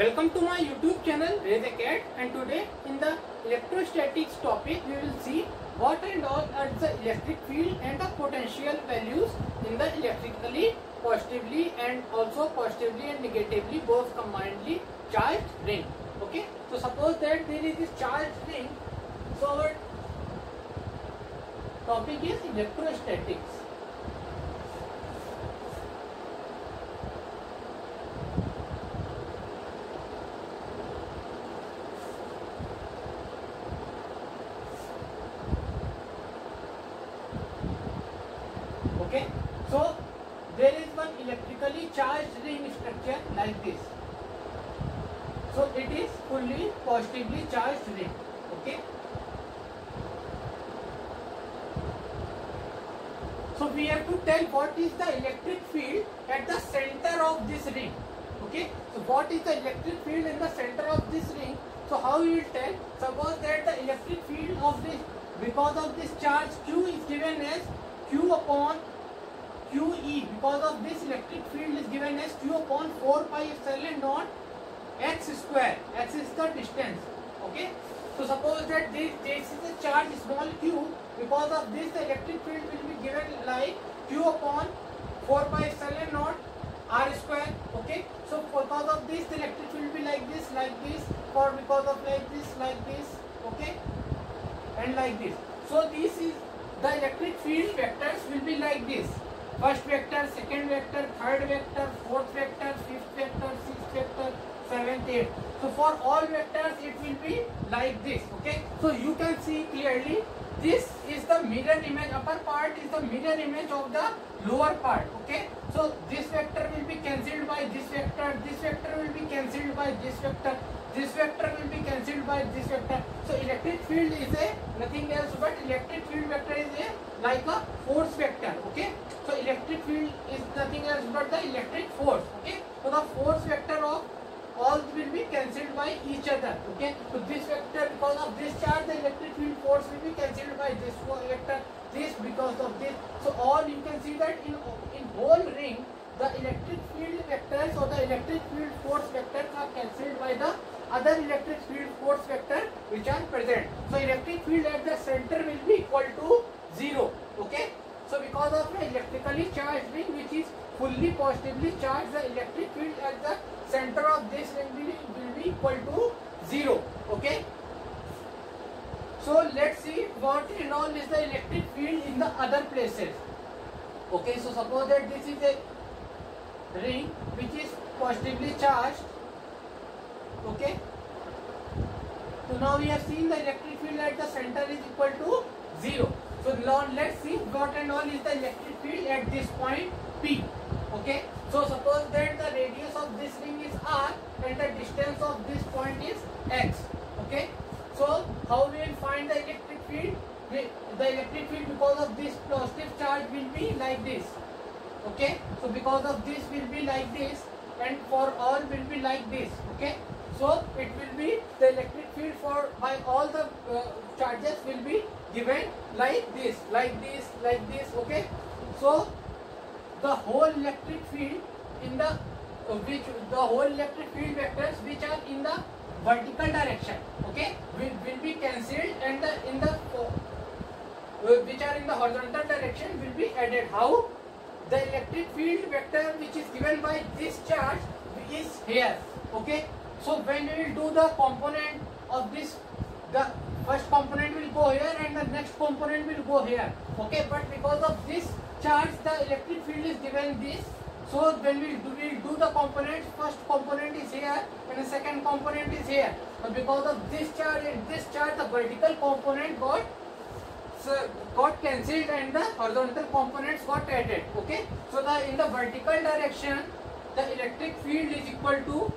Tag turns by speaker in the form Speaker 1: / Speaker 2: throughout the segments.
Speaker 1: Welcome to my YouTube channel Raise a Cat and today in the electrostatics topic we will see what and all are the electric field and the potential values in the electrically positively and also positively and negatively both combinedly charged ring. Okay, so suppose that there is this charged ring, so our topic is electrostatics. Okay? So there is one electrically charged ring structure like this. So it is fully positively charged ring. Okay? So we have to tell what is the electric field at the center of this ring. Okay? So what is the electric field in the center of this ring? So how we will tell? Suppose that the electric field of this because of this charge q is given as q upon QE because of this electric field is given as Q upon 4 pi epsilon naught x square. x is the distance. Okay. So suppose that this, this is a charge small q because of this the electric field will be given like Q upon 4 pi epsilon naught r square. Okay. So because of this the electric field will be like this, like this, or because of like this, like this. Okay. And like this. So this is the electric field vectors will be like this first vector second vector third vector fourth vector fifth vector six vector 7, 8. So for all vectors it will be like this. Okay. So you can see clearly this is the mirror image upper part is the mirror image of the lower part. Okay. So this vector will be cancelled by this vector. This vector will be cancelled by this vector. This vector will be cancelled by this vector. So electric field is a nothing else but electric field vector is a like a force vector. Okay. So electric field is nothing else but the electric force. Okay. So the force vector of all will be cancelled by each other. Okay. So this vector because of this charge the electric field force will be cancelled by this vector. This because of this. So all you can see that in in whole ring the electric field vectors or the electric field force vectors are cancelled by the other electric field force vector which are present. So electric field at the center will be equal to 0. Okay. So because of the electrically charged ring which is fully positively charged the electric field at the center of this ring will, will be equal to 0. Okay. So let's see what and all is the electric field in the other places. Okay, so suppose that this is a ring which is positively charged okay so now we have seen the electric field at the center is equal to 0 so now let's see what and all is the electric field at this point p okay so suppose that the radius of this ring is r and the distance of this point is x okay? So how we will find the electric field? The electric field because of this positive charge will be like this okay? So because of this will be like this and for all will be like this okay? So it will be the electric field for by all the uh, charges will be given like this like this like this okay? So the whole electric field in the which the whole electric field vectors which are in the vertical direction okay will, will be cancelled and the in the uh, which are in the horizontal direction will be added. How? The electric field vector which is given by this charge is here okay. So when we will do the component of this the first component will go here and the next component will go here okay. But because of this charge the electric field is given this so when we do, we do the components first component is here and the second component is here. But because of this charge and this charge the vertical component got so got cancelled and the horizontal components got added okay? So the in the vertical direction the electric field is equal to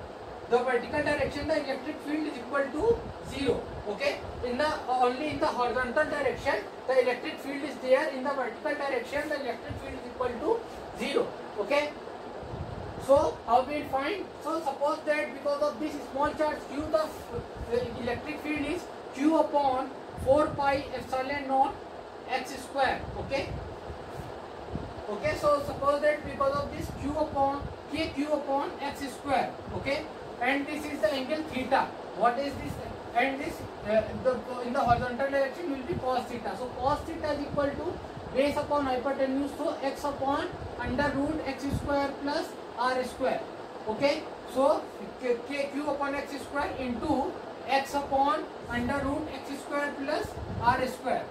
Speaker 1: the vertical direction the electric field is equal to 0 okay? In the uh, only in the horizontal direction the electric field is there. In the vertical direction the electric field is equal to 0 okay? So how we find? So suppose that because of this small charge q the, the electric field is q upon 4 pi epsilon naught x square okay? Okay so suppose that because of this q upon k q upon x square okay and this is the angle theta what is this and this uh, the in the horizontal direction will be cos theta so cos theta is equal to base upon hypotenuse so x upon under root x square plus r square okay so k, k q upon x square into x upon under root x square plus r square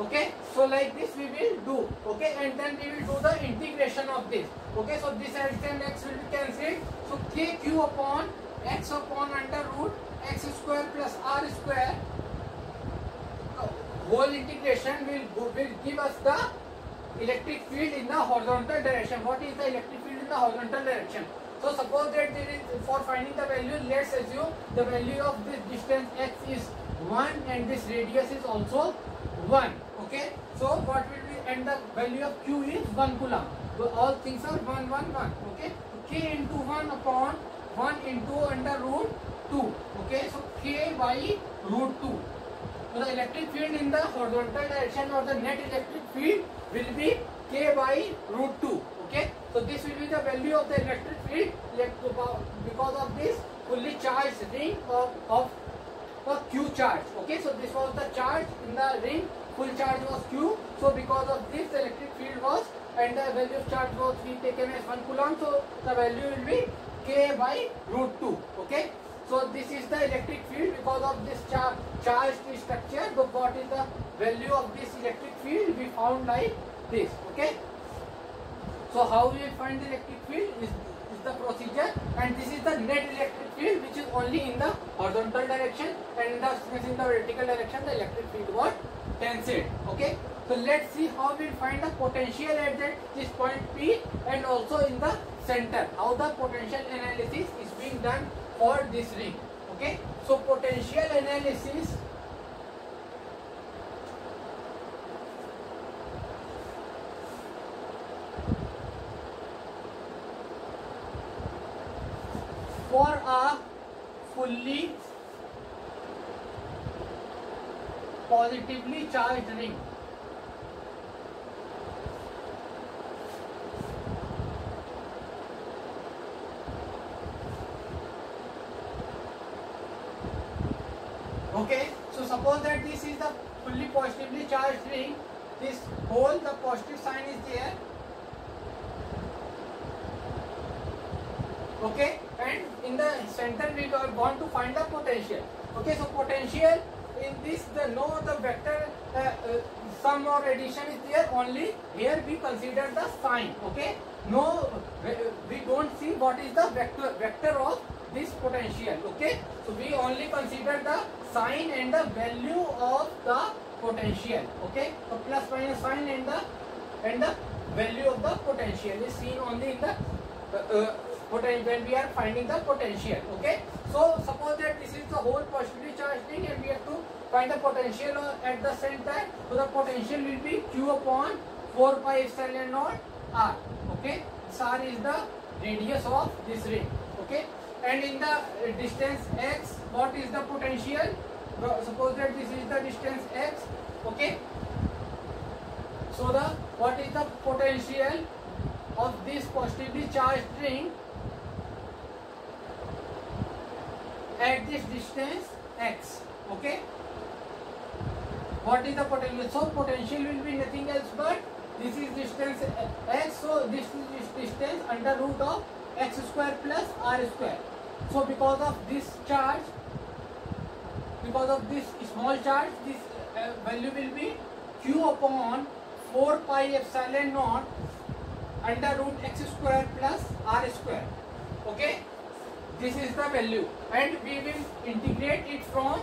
Speaker 1: okay? So like this we will do. Okay? And then we will do the integration of this. Okay? So this and x will be cancelled. So k q upon x upon under root x square plus r square whole integration will will give us the electric field in the horizontal direction. What is the electric field in the horizontal direction? So suppose that there is for finding the value let's assume the value of this distance x is 1 and this radius is also 1 okay so what will be and the value of q is 1 coulomb so all things are 1 1 1 okay so k into 1 upon 1 into under root 2 okay so k by root 2 so the electric field in the horizontal direction or the net electric field will be k by root 2 okay so this will be the value of the electric field because of this fully charged ring of, of for Q charge. Okay, so this was the charge in the ring. Full charge was Q. So because of this, the electric field was and the value of charge was we taken as one coulomb. So the value will be K by root two. Okay. So this is the electric field because of this char charged structure. So what is the value of this electric field? We found like this. Okay. So how we find the electric field is the procedure and this is the net electric field which is only in the horizontal direction and the, in the vertical direction the electric field was cancelled okay? So let's see how we find the potential at this point P and also in the center how the potential analysis is being done for this ring okay? So potential analysis positively charged ring. Okay, so suppose that this is the fully positively charged ring, this whole the positive sign is there. Okay, and in the center we want to find the potential. Okay, so potential in this the no the vector uh, uh, sum or addition is there only here we consider the sign. Okay, no we don't see what is the vector vector of this potential. Okay, so we only consider the sign and the value of the potential. Okay, so plus minus sign and the and the value of the potential is seen only in the uh, uh when we are finding the potential okay so suppose that this is the whole positively charged thing and we have to find the potential at the center so the potential will be q upon 4 pi epsilon naught r. Okay? This r is the radius of this ring okay? And in the uh, distance x what is the potential? Suppose that this is the distance x. Okay? So the what is the potential of this positively charged ring at this distance x? Okay what is the potential? So potential will be nothing else but this is distance x so this is distance under root of x square plus r square. So because of this charge because of this small charge this uh, value will be q upon 4 pi epsilon naught under root x square plus r square. Okay? This is the value. And we will integrate it from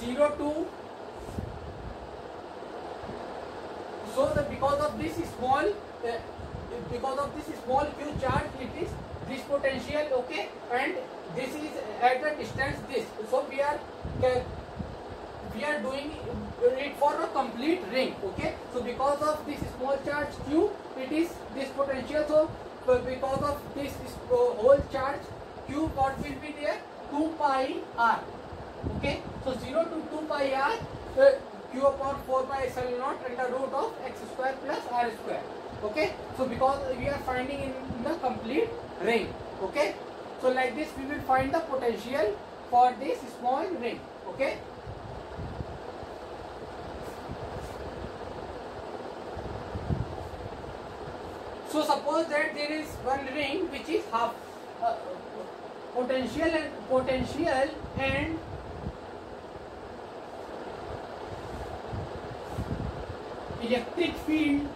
Speaker 1: 0 to so that because of this small uh, because of this small q charge it is this potential okay? And this is at the distance this. So we are we are doing it for a complete ring okay? So because of this small charge q it is this potential. So because of this, this whole charge q what will be there? 2 pi r okay? So 0 to 2 pi r uh, upon 4 pi epsilon naught under root of x square plus r square okay so because we are finding in the complete ring okay So like this we will find the potential for this small ring. Okay. So suppose that there is one ring which is half uh, potential and potential and electric field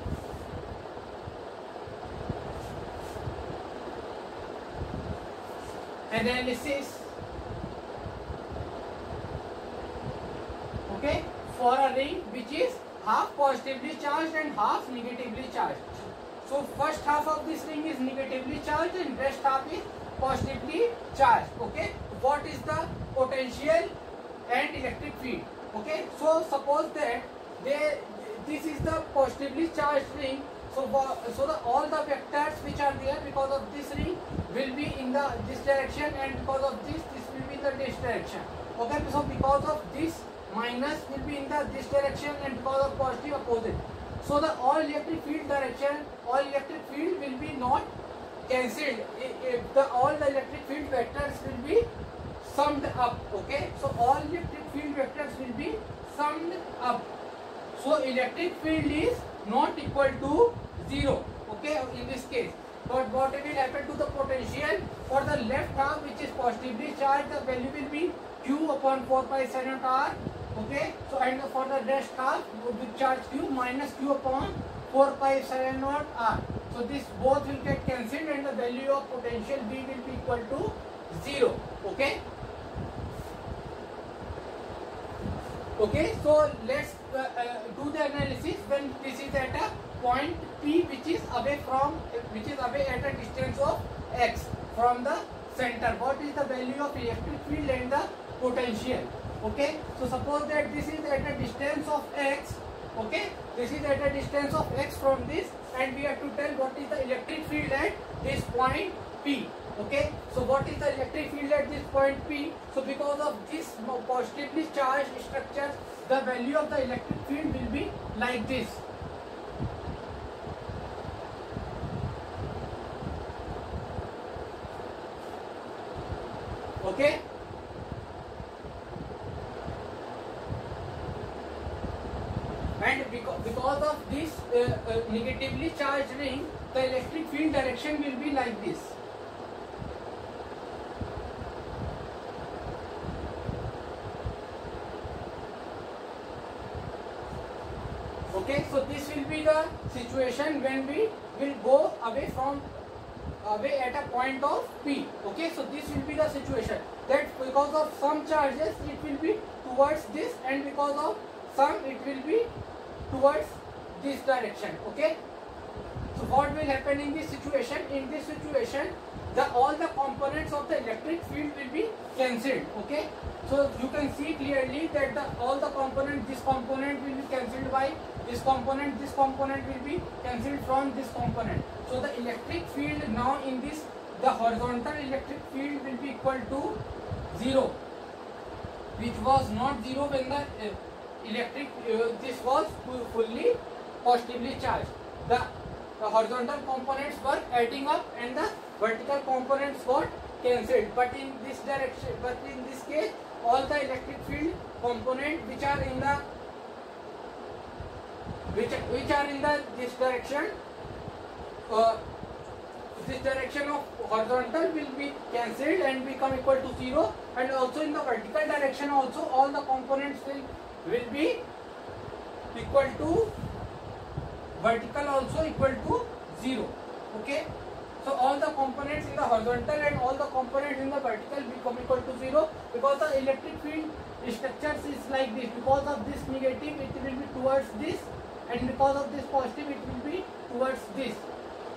Speaker 1: analysis okay for a ring which is half positively charge and half negatively charge so first half of this ring is negatively charge and rest half is positively charge okay what is the potential and electric field okay so suppose that this is the positively charged ring. So so the all the vectors which are there because of this ring will be in the this direction and because of this this will be the this direction. Okay so because of this minus will be in the this direction and because of positive opposite. So the all electric field direction all electric field will be not cancelled. If the all the electric field vectors will be summed up. Okay so all electric field vectors will be summed up so electric field is not equal to zero okay in this case. But what will happen to the potential for the left half which is positively charged the value will be q upon 4 pi epsilon r okay. So and for the rest half with charge q minus q upon 4 pi epsilon naught r. So this both will get cancelled and the value of potential v will be equal to 0 okay okay so let's uh, uh, do the analysis. When this is at a point p which is away from which is away at a distance of x from the center. What is the value of electric field and the potential? Okay so suppose that this is at a distance of x. Okay this is at a distance of x from this and we have to tell what is the electric field at this point p okay? So what is the electric field at this point p? So because of this positively charged structure the value of the electric field will be like this okay and because, because of this uh, uh, negatively charged ring the electric field direction will be like this okay so this will be the situation when we will go away from away at a point of p. Okay so this will be the situation. That because of some charges it will be towards this and because of some it will be towards this direction. Okay so what will happen in this situation? In this situation the all the components of the electric field will be cancelled okay? So you can see clearly that the all the component this component will be cancelled by this component this component will be cancelled from this component. So the electric field now in this the horizontal electric field will be equal to zero which was not zero when the uh, electric uh, this was fully positively charged. The, the horizontal components were adding up and the vertical components got cancelled but in this direction but in this case all the electric field component which are in the which which are in the this direction uh, this direction of horizontal will be cancelled and become equal to zero. And also in the vertical direction also all the components will will be equal to vertical also equal to zero. Okay so all the components in the horizontal and all the components in the vertical become equal to zero because the electric field structures is like this. Because of this negative it will be towards this and because of this positive it will be towards this.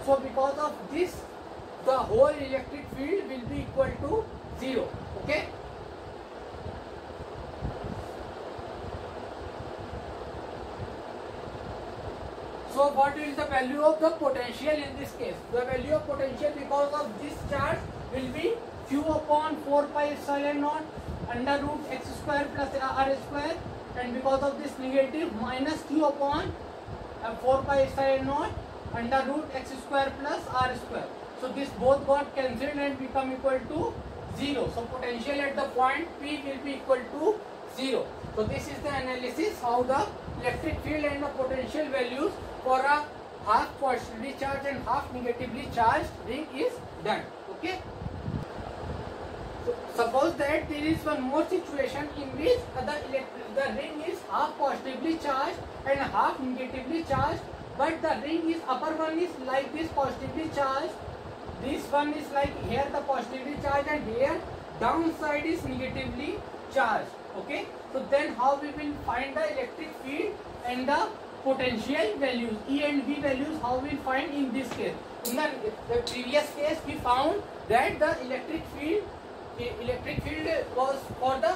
Speaker 1: So because of this the whole electric field will be equal to zero. Okay So what is the value of the potential in this case? The value of potential because of this charge will be q upon 4 pi epsilon naught under root x square plus r square and because of this negative minus q upon uh, 4 pi epsilon naught under root x square plus r square. so this both got cancelled and become equal to 0. So potential at the point P will be equal to 0. So this is the analysis how the electric field and the potential values for a half positively charged and half negatively charged ring is done. Okay. So suppose that there is one more situation in which the the ring is half positively charged and half negatively charged, but the ring is upper one is like this positively charged, this one is like here the positively charged and here downside is negatively charged. Okay, so then how we will find the electric field and the potential values E and V values how we find in this case. In the, the previous case we found that the electric field the electric field was for the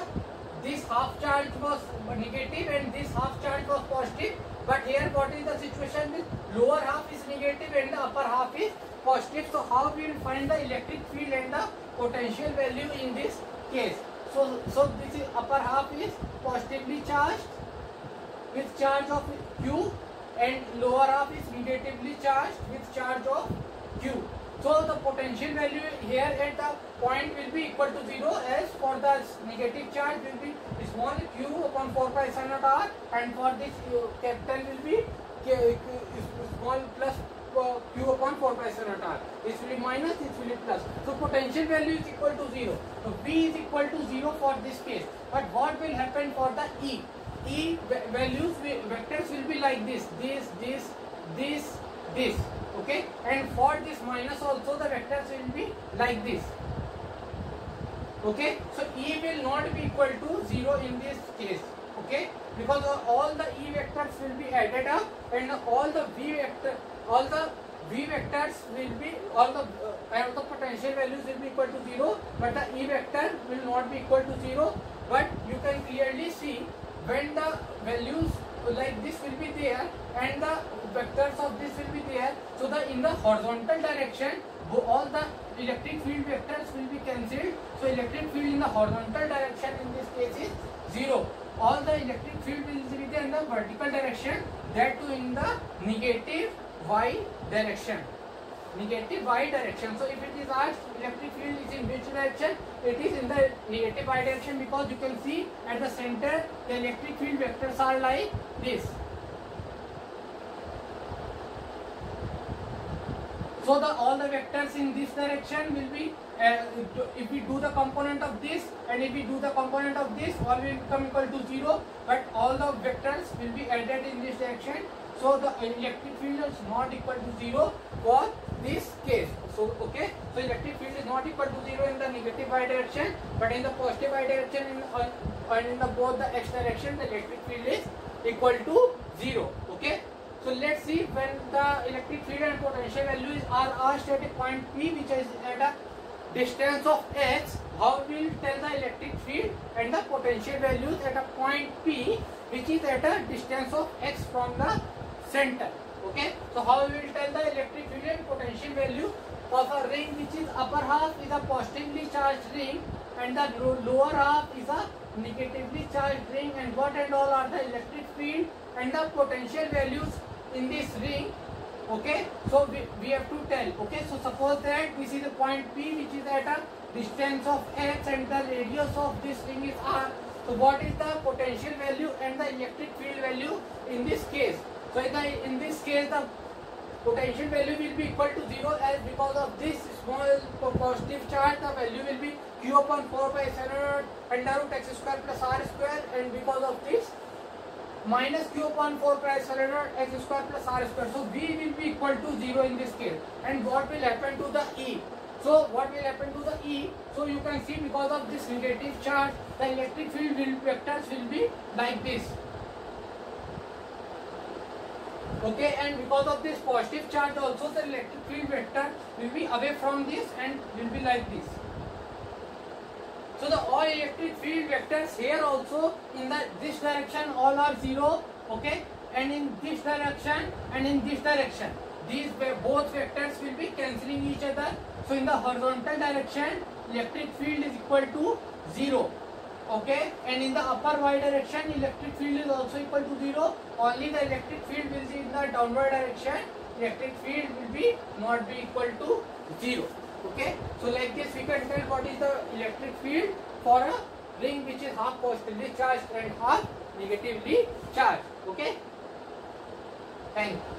Speaker 1: this half charge was negative and this half charge was positive. But here what is the situation is lower half is negative and the upper half is positive. So how we will find the electric field and the potential value in this case? So so this is upper half is positively charged with charge of q and lower half is negatively charged with charge of q so the potential value here at the point will be equal to 0 as for the negative charge will be small q upon 4 pi epsilon naught r and for this uh, capital will be k small plus uh, q upon 4 pi epsilon naught r. This will be minus, this will be plus. So potential value is equal to 0. So V is equal to 0 for this case. But what will happen for the E? E values, vectors will be like this, this, this, this, this okay? And for this minus also the vectors will be like this okay? So e will not be equal to 0 in this case okay? Because all the e vectors will be added up and all the v vector all the v vectors will be all the uh, all the potential values will be equal to 0 but the e vector will not be equal to 0 but you can clearly see when the values like this will be there and the vectors of this will be there. So the in the horizontal direction, all the electric field vectors will be cancelled. So electric field in the horizontal direction in this case is zero. All the electric field will be there in the vertical direction. That too in the negative y direction. Negative y direction. So if it is asked electric field is in which direction, it is in the negative y direction because you can see at the center the electric field vectors are like this. So the all the vectors in this direction will be uh, if we do the component of this and if we do the component of this all will become equal to 0 but all the vectors will be added in this direction so the electric field is not equal to 0 for this case. So okay. So electric field is not equal to 0 in the negative y direction but in the positive y direction in, uh, and in the both the x direction the electric field is equal to 0 okay. So let's see when the electric field and potential values are asked at a point P which is at a distance of x, how will tell the electric field and the potential values at a point P which is at a distance of x from the center. Okay, so how we will tell the electric field and potential value of a ring which is upper half is a positively charged ring and the lower half is a negatively charged ring and what and all are the electric field and the potential values in this ring okay so we, we have to tell okay so suppose that this is a point p which is at a distance of x and the radius of this ring is r so what is the potential value and the electric field value in this case so in, the, in this case the potential value will be equal to 0 as because of this small positive charge the value will be q upon 4 by epsilon under root x square plus r square and because of this minus q upon 4 pi epsilon x square plus r square. So v will be equal to 0 in this case. And what will happen to the E? So what will happen to the E? So you can see because of this negative charge, the electric field vectors will be like this. Okay, and because of this positive charge also the electric field vector will be away from this and will be like this. So the all electric field vectors here also in the this direction all are zero, okay, and in this direction and in this direction these both vectors will be cancelling each other. So in the horizontal direction electric field is equal to zero, okay, and in the upper y direction electric field is also equal to zero. Only the electric field will be in the downward direction electric field will be not be equal to zero. Okay. So like this we can tell what is the electric field for a ring which is half positively charged and half negatively charged. Okay. Thank you.